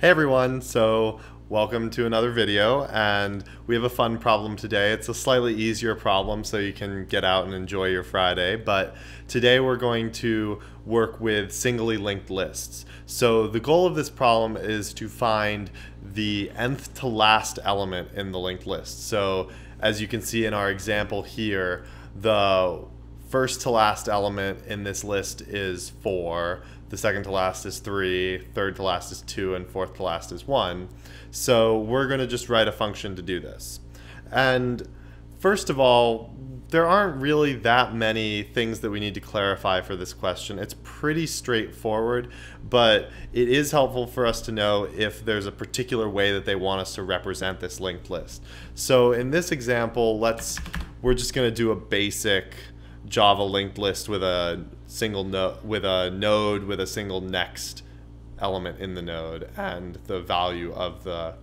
Hey everyone, so welcome to another video and we have a fun problem today. It's a slightly easier problem so you can get out and enjoy your Friday, but today we're going to work with singly linked lists. So the goal of this problem is to find the nth to last element in the linked list. So as you can see in our example here, the first to last element in this list is 4, the second to last is 3, third to last is 2, and fourth to last is 1. So we're going to just write a function to do this. And first of all, there aren't really that many things that we need to clarify for this question. It's pretty straightforward, but it is helpful for us to know if there's a particular way that they want us to represent this linked list. So in this example, let's we're just going to do a basic Java linked list with a single node with a node with a single next element in the node and the value of the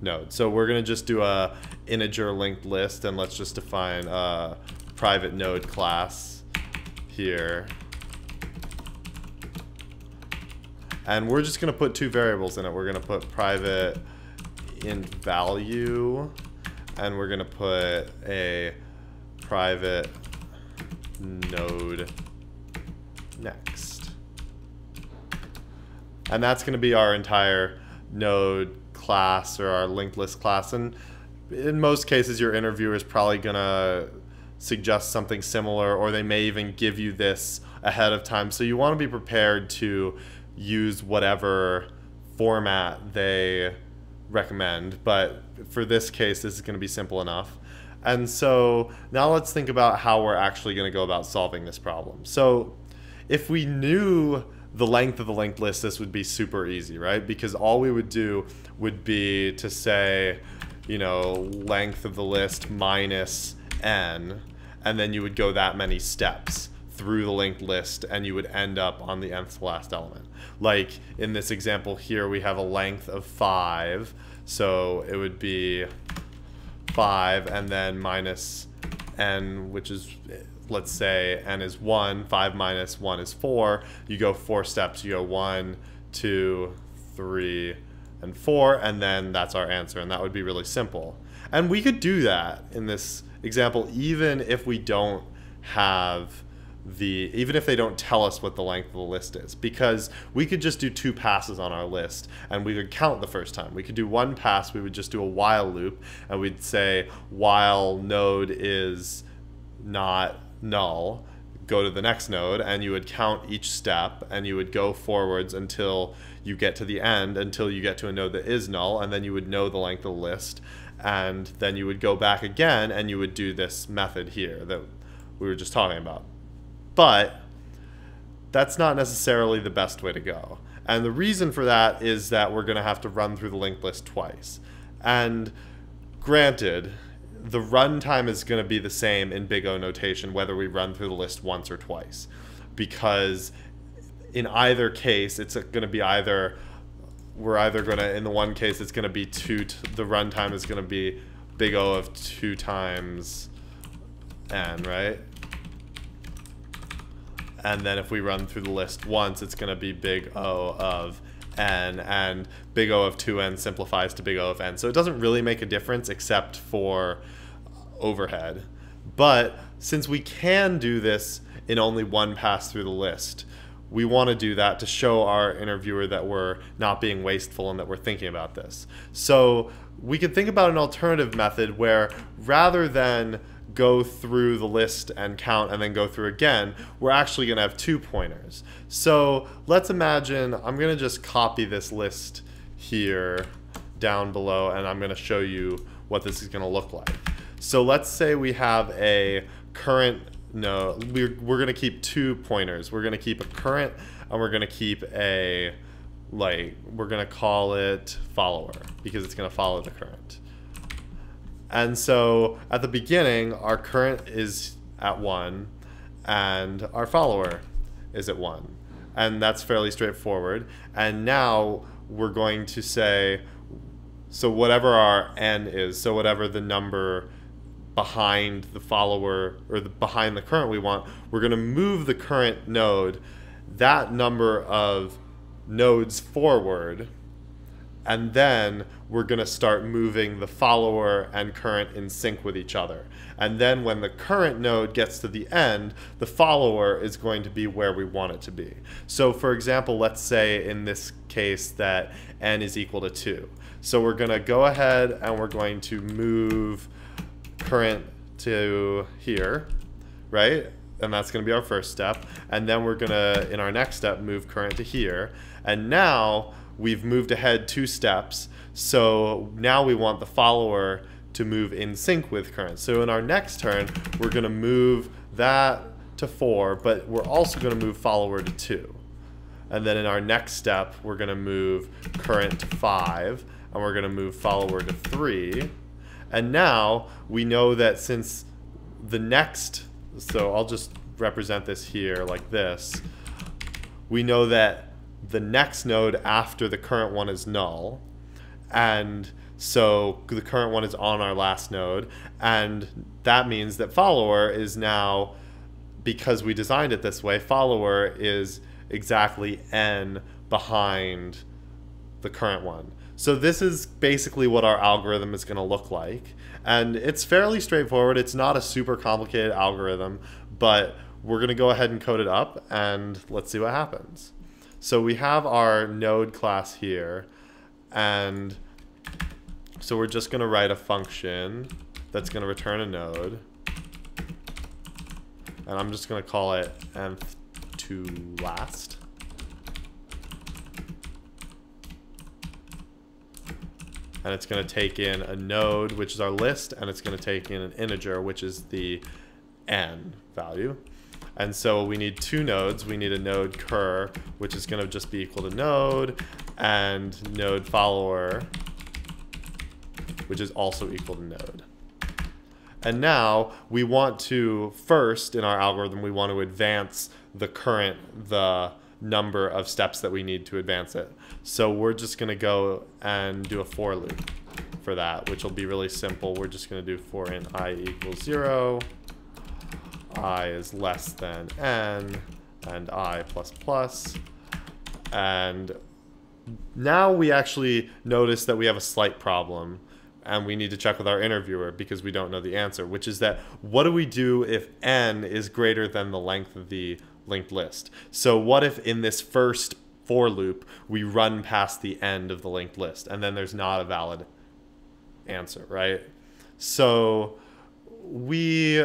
node. So we're going to just do a integer linked list and let's just define a private node class here. And we're just going to put two variables in it. We're going to put private int value and we're going to put a private node next. And that's going to be our entire node class or our linked list class. And in most cases, your interviewer is probably going to suggest something similar, or they may even give you this ahead of time. So you want to be prepared to use whatever format they recommend. But for this case, this is going to be simple enough. And so now let's think about how we're actually going to go about solving this problem. So if we knew the length of the linked list, this would be super easy, right? Because all we would do would be to say, you know, length of the list minus n, and then you would go that many steps through the linked list and you would end up on the nth last element. Like in this example here, we have a length of five, so it would be 5 and then minus n, which is, let's say n is 1, 5 minus 1 is 4. You go four steps. You go 1, 2, 3, and 4, and then that's our answer. And that would be really simple. And we could do that in this example even if we don't have the even if they don't tell us what the length of the list is because we could just do two passes on our list and we could count the first time. We could do one pass we would just do a while loop and we'd say while node is not null go to the next node and you would count each step and you would go forwards until you get to the end until you get to a node that is null and then you would know the length of the list and then you would go back again and you would do this method here that we were just talking about but that's not necessarily the best way to go. And the reason for that is that we're going to have to run through the linked list twice. And granted, the runtime is going to be the same in big O notation whether we run through the list once or twice. Because in either case, it's going to be either, we're either going to, in the one case, it's going to be two, the runtime is going to be big O of two times n, right? And then if we run through the list once, it's going to be big O of n, and big O of 2n simplifies to big O of n. So it doesn't really make a difference except for overhead. But since we can do this in only one pass through the list, we want to do that to show our interviewer that we're not being wasteful and that we're thinking about this. So we could think about an alternative method where rather than go through the list and count and then go through again, we're actually going to have two pointers. So let's imagine I'm going to just copy this list here down below and I'm going to show you what this is going to look like. So let's say we have a current no we're, we're going to keep two pointers. We're going to keep a current and we're going to keep a like we're going to call it follower because it's going to follow the current. And so at the beginning, our current is at one, and our follower is at one. And that's fairly straightforward. And now we're going to say, so whatever our n is, so whatever the number behind the follower or the, behind the current we want, we're going to move the current node that number of nodes forward and then we're going to start moving the follower and current in sync with each other. And then when the current node gets to the end, the follower is going to be where we want it to be. So for example, let's say in this case that n is equal to 2. So we're going to go ahead and we're going to move current to here, right? And that's going to be our first step. And then we're going to, in our next step, move current to here. And now we've moved ahead two steps. So now we want the follower to move in sync with current. So in our next turn, we're going to move that to 4, but we're also going to move follower to 2. And then in our next step, we're going to move current to 5, and we're going to move follower to 3. And now we know that since the next, so I'll just represent this here like this, we know that the next node after the current one is null. And so the current one is on our last node. And that means that follower is now, because we designed it this way, follower is exactly n behind the current one. So this is basically what our algorithm is going to look like. And it's fairly straightforward. It's not a super complicated algorithm, but we're going to go ahead and code it up and let's see what happens. So we have our node class here and so we're just going to write a function that's going to return a node. And I'm just going to call it nth to last. And it's going to take in a node, which is our list, and it's going to take in an integer, which is the n value. And so we need two nodes. We need a node cur, which is going to just be equal to node, and node follower, which is also equal to node. And now we want to first in our algorithm, we want to advance the current, the number of steps that we need to advance it. So we're just going to go and do a for loop for that, which will be really simple. We're just going to do for in i equals 0, i is less than n, and i plus plus. And now we actually notice that we have a slight problem and we need to check with our interviewer because we don't know the answer, which is that what do we do if n is greater than the length of the linked list? So what if in this first for loop we run past the end of the linked list and then there's not a valid answer, right? So we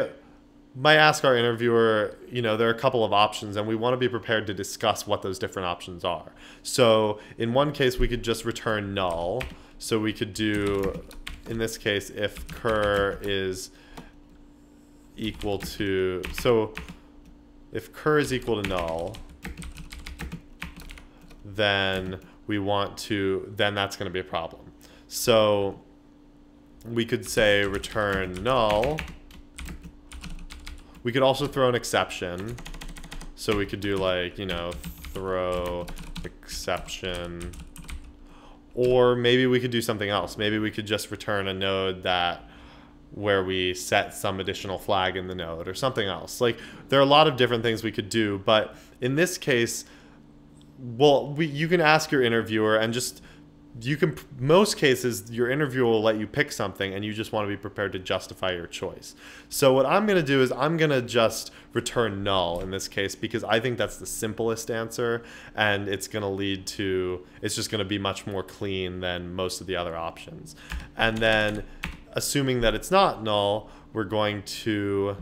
might ask our interviewer, you know, there are a couple of options and we want to be prepared to discuss what those different options are. So in one case, we could just return null. So we could do in this case, if cur is equal to, so if cur is equal to null, then we want to, then that's going to be a problem. So we could say return null. We could also throw an exception. So we could do like, you know, throw exception or maybe we could do something else. Maybe we could just return a node that where we set some additional flag in the node or something else. Like there are a lot of different things we could do, but in this case, well, we, you can ask your interviewer and just you can most cases your interviewer will let you pick something and you just want to be prepared to justify your choice. So what i'm going to do is i'm going to just return null in this case because i think that's the simplest answer and it's going to lead to it's just going to be much more clean than most of the other options. And then assuming that it's not null we're going to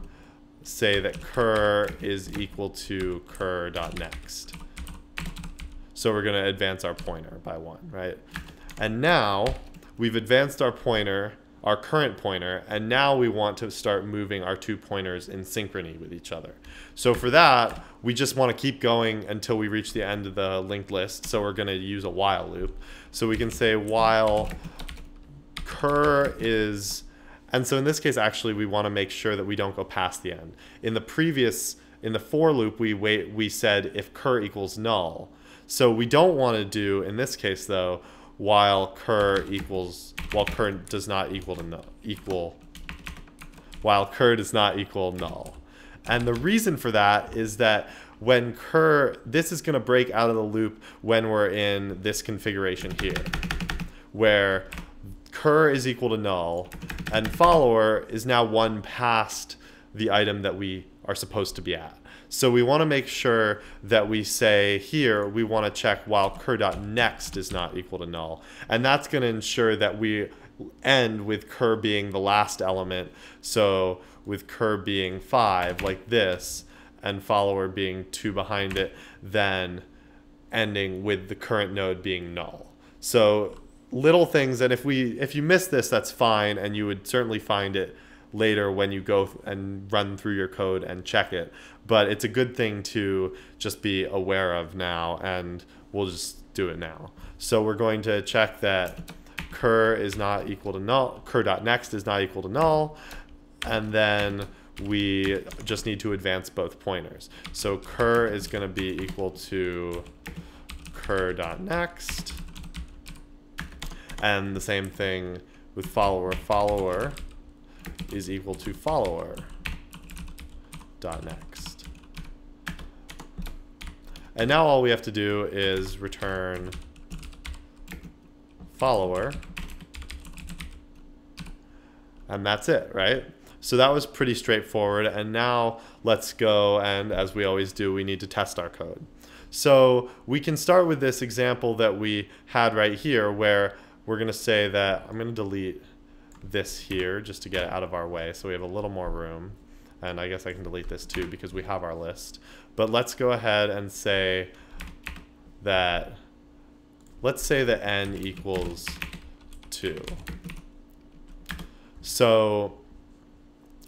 say that cur is equal to cur.next so we're going to advance our pointer by one, right? And now we've advanced our pointer, our current pointer, and now we want to start moving our two pointers in synchrony with each other. So for that, we just want to keep going until we reach the end of the linked list. So we're going to use a while loop. So we can say while cur is, and so in this case, actually, we want to make sure that we don't go past the end. In the previous, in the for loop, we wait, we said if cur equals null. So we don't want to do, in this case though, while cur equals, while cur does not equal to null, equal, while cur does not equal null. And the reason for that is that when cur, this is going to break out of the loop when we're in this configuration here. where cur is equal to null and follower is now one past the item that we are supposed to be at. So we want to make sure that we say here, we want to check while cur.next is not equal to null. And that's going to ensure that we end with cur being the last element. So with cur being 5, like this, and follower being 2 behind it, then ending with the current node being null. So little things and if we if you miss this that's fine and you would certainly find it later when you go and run through your code and check it. But it's a good thing to just be aware of now and we'll just do it now. So we're going to check that cur is not equal to null cur.next is not equal to null and then we just need to advance both pointers. So cur is going to be equal to cur.next and the same thing with follower. Follower is equal to follower dot next. And now all we have to do is return follower. And that's it, right? So that was pretty straightforward. And now let's go and as we always do, we need to test our code. So we can start with this example that we had right here where we're going to say that I'm going to delete this here just to get it out of our way so we have a little more room. And I guess I can delete this too because we have our list. But let's go ahead and say that, let's say that n equals 2. So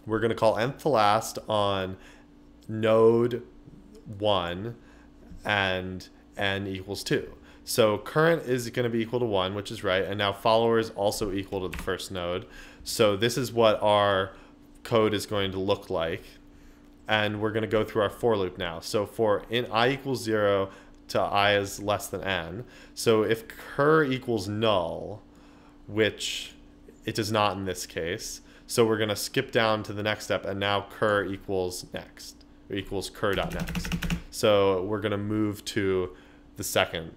we're going to call nth to last on node 1 and n equals 2. So current is going to be equal to 1, which is right. And now follower is also equal to the first node. So this is what our code is going to look like. And we're going to go through our for loop now. So for in i equals 0 to i is less than n. So if cur equals null, which it does not in this case, so we're going to skip down to the next step, and now cur equals next, equals cur dot next. So we're going to move to the second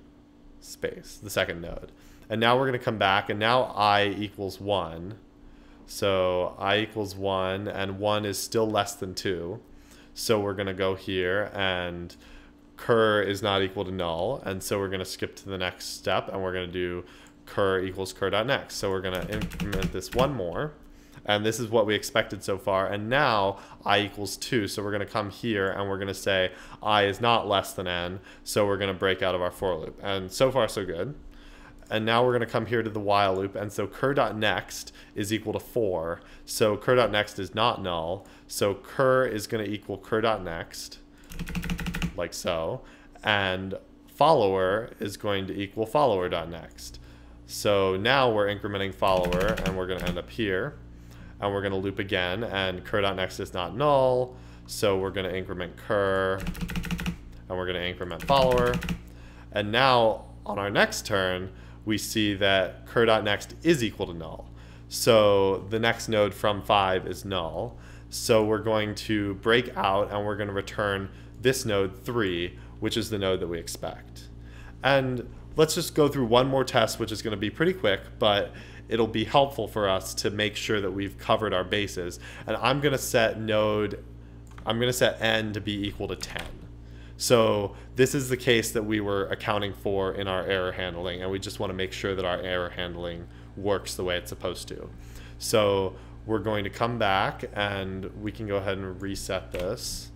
space, the second node. And now we're going to come back, and now i equals 1. So i equals 1, and 1 is still less than 2. So we're going to go here, and cur is not equal to null. And so we're going to skip to the next step, and we're going to do cur equals cur dot next. So we're going to increment this one more. And this is what we expected so far. And now i equals 2. So we're going to come here and we're going to say i is not less than n. So we're going to break out of our for loop. And so far, so good. And now we're going to come here to the while loop. And so cur.next is equal to 4. So cur.next is not null. So cur is going to equal cur.next, like so. And follower is going to equal follower.next. So now we're incrementing follower, and we're going to end up here and we're going to loop again, and cur.next is not null, so we're going to increment cur, and we're going to increment follower. And now, on our next turn, we see that cur.next is equal to null. So the next node from 5 is null. So we're going to break out, and we're going to return this node 3, which is the node that we expect. And let's just go through one more test, which is going to be pretty quick, but it'll be helpful for us to make sure that we've covered our bases. And I'm going to set node, I'm going to set n to be equal to 10. So this is the case that we were accounting for in our error handling, and we just want to make sure that our error handling works the way it's supposed to. So we're going to come back and we can go ahead and reset this.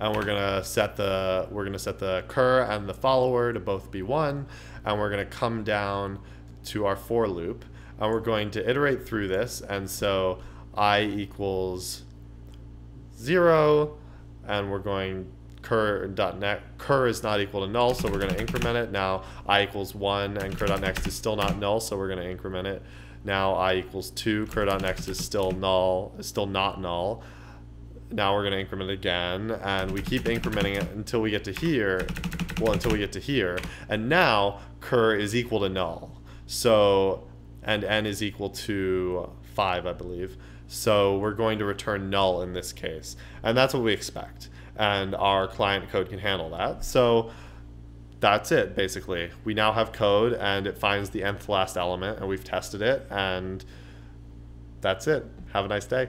And we're gonna set the we're gonna set the cur and the follower to both be one, and we're gonna come down to our for loop and we're going to iterate through this and so i equals 0 and we're going cur.net cur is not equal to null so we're going to increment it. Now i equals 1 and cur.next is still not null so we're going to increment it. Now i equals 2 cur.next is still null is still not null. Now we're going to increment again and we keep incrementing it until we get to here well until we get to here. And now cur is equal to null so, and n is equal to 5, I believe. So we're going to return null in this case. And that's what we expect. And our client code can handle that. So that's it basically. We now have code and it finds the nth last element and we've tested it and that's it. Have a nice day.